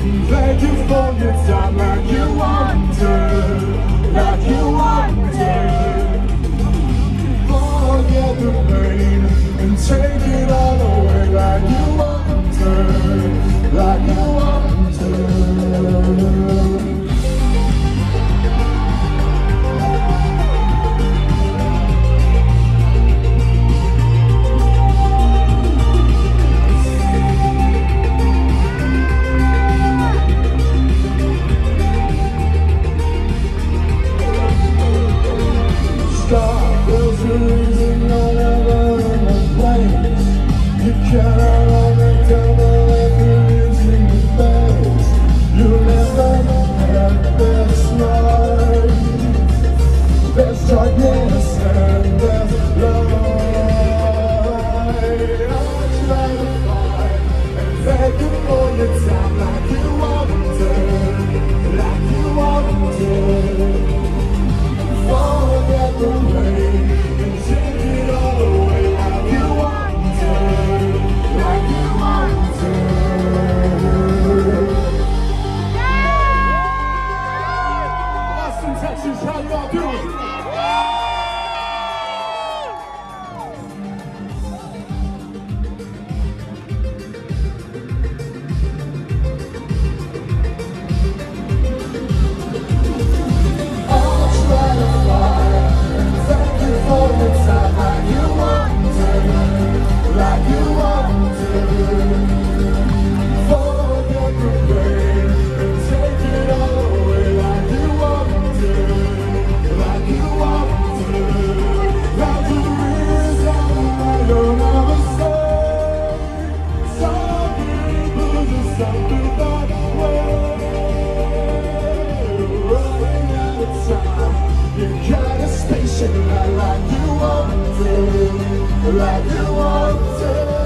Thank you for your time like you want Like you want Forget the pain and take it all. Like you all your time like you You got a spaceship, I like you want to, like you want to.